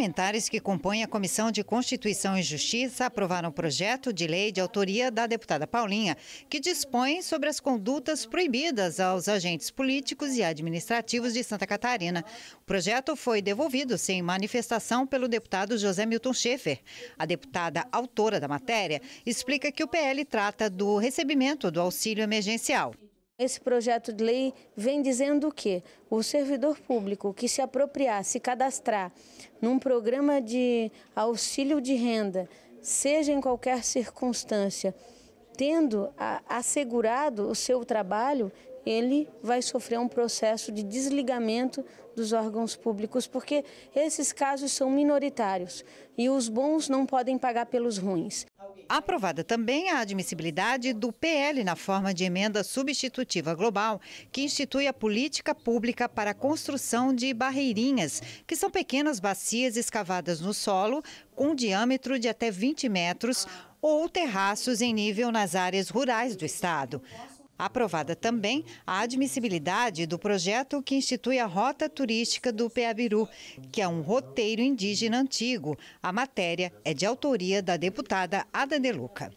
Parlamentares que compõem a Comissão de Constituição e Justiça aprovaram um projeto de lei de autoria da deputada Paulinha, que dispõe sobre as condutas proibidas aos agentes políticos e administrativos de Santa Catarina. O projeto foi devolvido sem manifestação pelo deputado José Milton Schaefer. A deputada autora da matéria explica que o PL trata do recebimento do auxílio emergencial. Esse projeto de lei vem dizendo que o servidor público que se apropriar, se cadastrar num programa de auxílio de renda, seja em qualquer circunstância, tendo assegurado o seu trabalho, ele vai sofrer um processo de desligamento dos órgãos públicos, porque esses casos são minoritários e os bons não podem pagar pelos ruins. Aprovada também a admissibilidade do PL na forma de emenda substitutiva global, que institui a política pública para a construção de barreirinhas, que são pequenas bacias escavadas no solo com um diâmetro de até 20 metros ou terraços em nível nas áreas rurais do estado. Aprovada também a admissibilidade do projeto que institui a Rota Turística do Peabiru, que é um roteiro indígena antigo. A matéria é de autoria da deputada Ada De Luca.